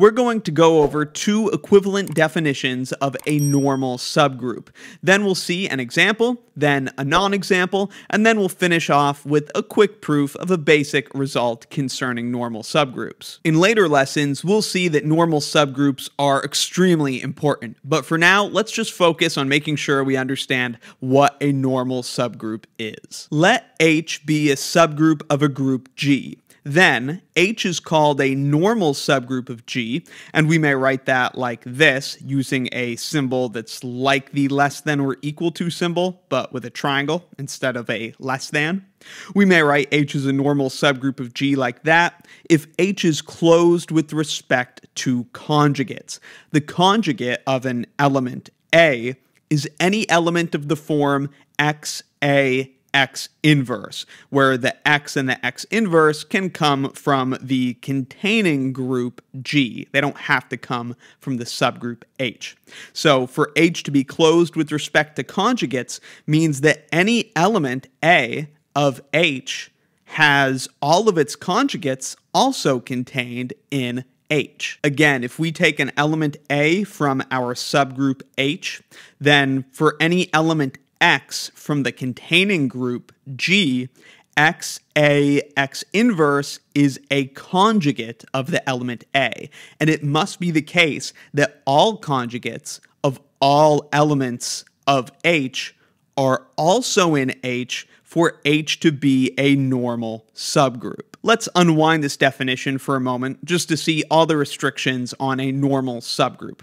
we're going to go over two equivalent definitions of a normal subgroup. Then we'll see an example, then a non-example, and then we'll finish off with a quick proof of a basic result concerning normal subgroups. In later lessons, we'll see that normal subgroups are extremely important, but for now, let's just focus on making sure we understand what a normal subgroup is. Let H be a subgroup of a group G. Then H is called a normal subgroup of G, and we may write that like this using a symbol that's like the less than or equal to symbol, but with a triangle instead of a less than. We may write H as a normal subgroup of G like that if H is closed with respect to conjugates. The conjugate of an element A is any element of the form x, a, x inverse, where the x and the x inverse can come from the containing group G. They don't have to come from the subgroup H. So for H to be closed with respect to conjugates means that any element A of H has all of its conjugates also contained in H. Again, if we take an element A from our subgroup H, then for any element X from the containing group G, X A X inverse is a conjugate of the element A. And it must be the case that all conjugates of all elements of H are also in H for H to be a normal subgroup. Let's unwind this definition for a moment just to see all the restrictions on a normal subgroup.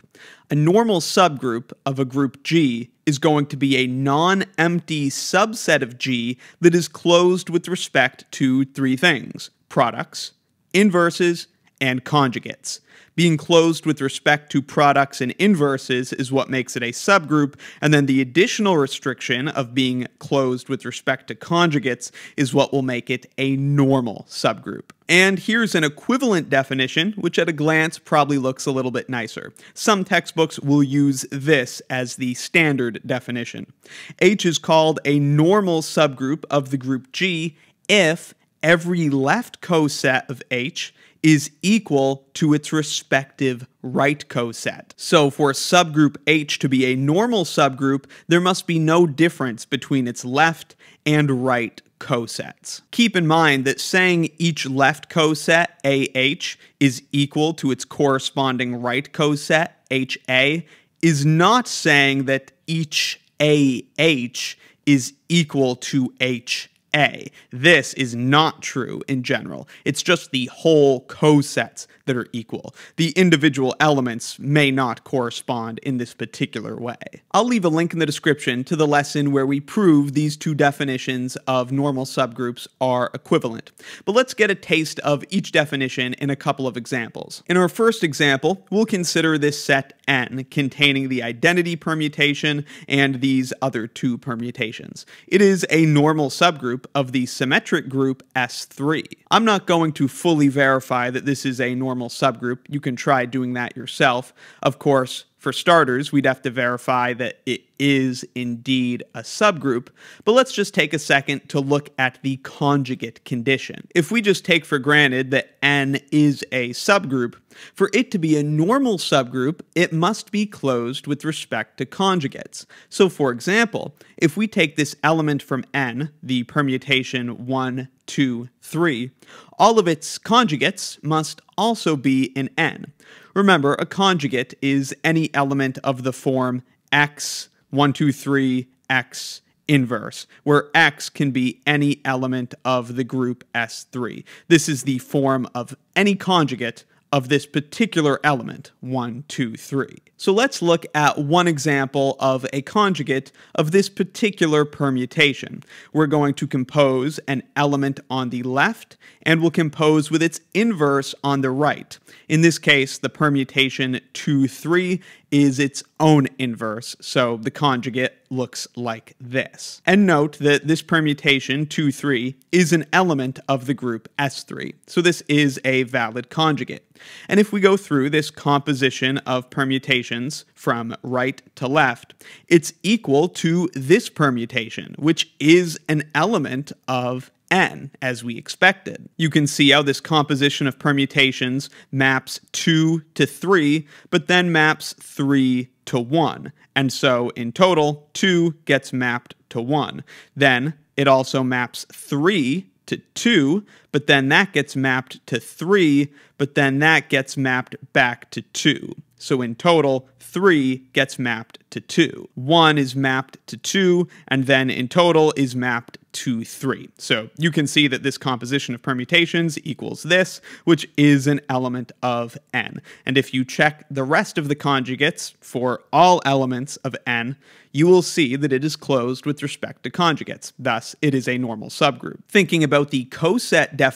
A normal subgroup of a group G is going to be a non-empty subset of G that is closed with respect to three things, products, inverses, and conjugates. Being closed with respect to products and inverses is what makes it a subgroup, and then the additional restriction of being closed with respect to conjugates is what will make it a normal subgroup. And here's an equivalent definition, which at a glance probably looks a little bit nicer. Some textbooks will use this as the standard definition. H is called a normal subgroup of the group G if every left coset of H is equal to its respective right coset. So for subgroup H to be a normal subgroup, there must be no difference between its left and right cosets. Keep in mind that saying each left coset, AH, is equal to its corresponding right coset, HA, is not saying that each AH is equal to HA. A. This is not true in general. It's just the whole cosets that are equal. The individual elements may not correspond in this particular way. I'll leave a link in the description to the lesson where we prove these two definitions of normal subgroups are equivalent. But let's get a taste of each definition in a couple of examples. In our first example, we'll consider this set N containing the identity permutation and these other two permutations. It is a normal subgroup of the symmetric group S3. I'm not going to fully verify that this is a normal subgroup. You can try doing that yourself. Of course, for starters, we'd have to verify that it is indeed a subgroup, but let's just take a second to look at the conjugate condition. If we just take for granted that n is a subgroup, for it to be a normal subgroup, it must be closed with respect to conjugates. So for example, if we take this element from n, the permutation 1, 2, 3, all of its conjugates must also be in n. Remember, a conjugate is any element of the form x, 1, 2, 3, x inverse, where x can be any element of the group S3. This is the form of any conjugate of this particular element, 1, 2, 3. So let's look at one example of a conjugate of this particular permutation. We're going to compose an element on the left, and we'll compose with its inverse on the right. In this case, the permutation 2, 3 is its own inverse, so the conjugate looks like this. And note that this permutation, 2, 3, is an element of the group S3, so this is a valid conjugate. And if we go through this composition of permutations from right to left, it's equal to this permutation, which is an element of n, as we expected. You can see how this composition of permutations maps 2 to 3, but then maps 3 to 1. And so in total, 2 gets mapped to 1. Then it also maps 3 to 2, but then that gets mapped to 3, but then that gets mapped back to 2. So in total, 3 gets mapped to 2. 1 is mapped to 2, and then in total is mapped to 3. So you can see that this composition of permutations equals this, which is an element of n. And if you check the rest of the conjugates for all elements of n, you will see that it is closed with respect to conjugates. Thus, it is a normal subgroup. Thinking about the coset definition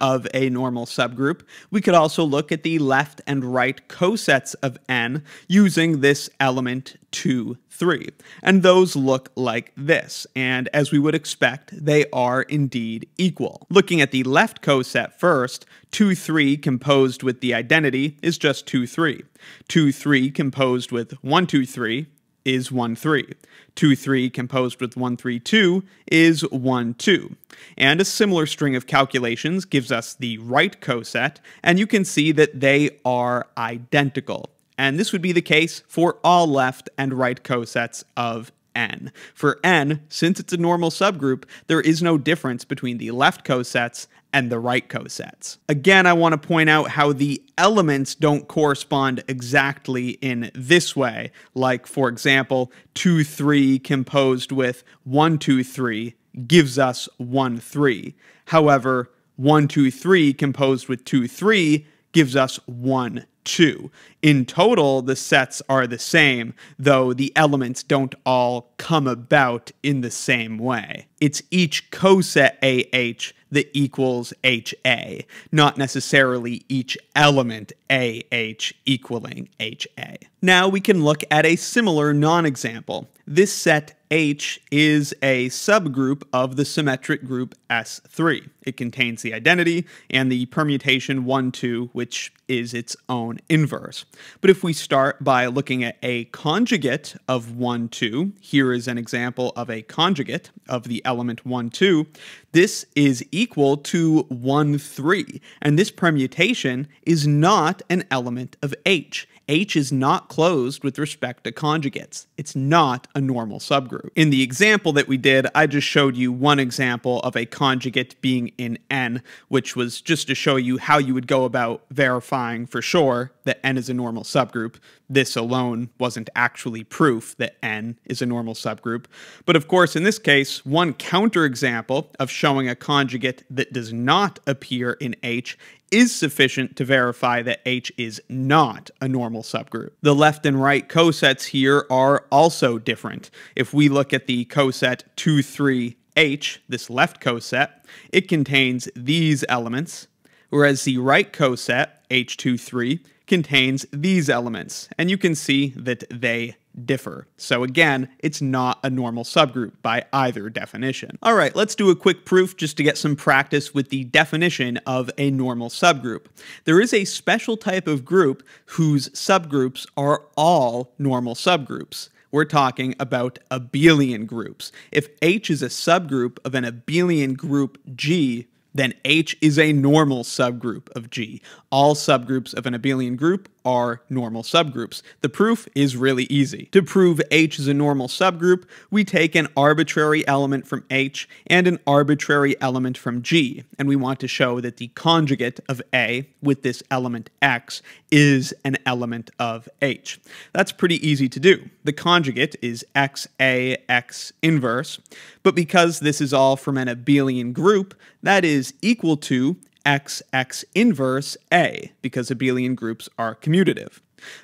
of a normal subgroup, we could also look at the left and right cosets of n using this element 2, 3. And those look like this, and as we would expect, they are indeed equal. Looking at the left coset first, 2, 3 composed with the identity is just 2, 3. 2, 3 composed with 1, 2, 3 is 1, 3. 2, 3 composed with 1, 3, 2 is 1, 2. And a similar string of calculations gives us the right coset, and you can see that they are identical. And this would be the case for all left and right cosets of n. For n, since it's a normal subgroup, there is no difference between the left cosets and the right cosets. Again, I want to point out how the elements don't correspond exactly in this way. Like, for example, 2, 3 composed with 1, 2, 3 gives us 1, 3. However, 1, 2, 3 composed with 2, 3 gives us 1, 2. In total, the sets are the same, though the elements don't all come about in the same way. It's each coset AH that equals HA, not necessarily each element AH equaling HA. Now we can look at a similar non-example. This set H is a subgroup of the symmetric group S3. It contains the identity and the permutation 1, 2, which is its own inverse. But if we start by looking at a conjugate of 1, 2, here is an example of a conjugate of the element 1, 2, this is equal to 1, 3. And this permutation is not an element of H. H is not closed with respect to conjugates. It's not a normal subgroup. In the example that we did, I just showed you one example of a conjugate being in N, which was just to show you how you would go about verifying for sure that N is a normal subgroup. This alone wasn't actually proof that N is a normal subgroup. But of course, in this case, one counterexample of showing a conjugate that does not appear in H is sufficient to verify that H is not a normal subgroup. The left and right cosets here are also different. If we look at the coset 2, 3, H, this left coset, it contains these elements, whereas the right coset, H23, contains these elements, and you can see that they differ. So again, it's not a normal subgroup by either definition. All right, let's do a quick proof just to get some practice with the definition of a normal subgroup. There is a special type of group whose subgroups are all normal subgroups we're talking about abelian groups. If H is a subgroup of an abelian group G, then H is a normal subgroup of G. All subgroups of an abelian group are normal subgroups. The proof is really easy. To prove H is a normal subgroup, we take an arbitrary element from H and an arbitrary element from G, and we want to show that the conjugate of A with this element X is an element of H. That's pretty easy to do. The conjugate is XA X inverse, but because this is all from an abelian group, that is equal to x x inverse a, because abelian groups are commutative.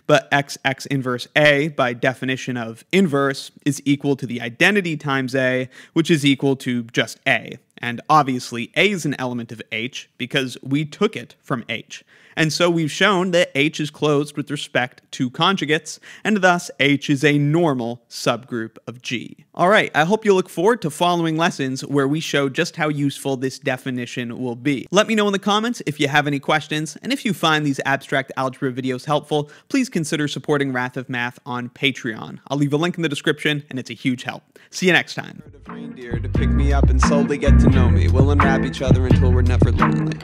But x x inverse a, by definition of inverse, is equal to the identity times a, which is equal to just a. And obviously, a is an element of h because we took it from h. And so we've shown that H is closed with respect to conjugates, and thus H is a normal subgroup of G. Alright, I hope you look forward to following lessons where we show just how useful this definition will be. Let me know in the comments if you have any questions, and if you find these abstract algebra videos helpful, please consider supporting Wrath of Math on Patreon. I'll leave a link in the description, and it's a huge help. See you next time. Know me. We'll unwrap each other until we're never lonely.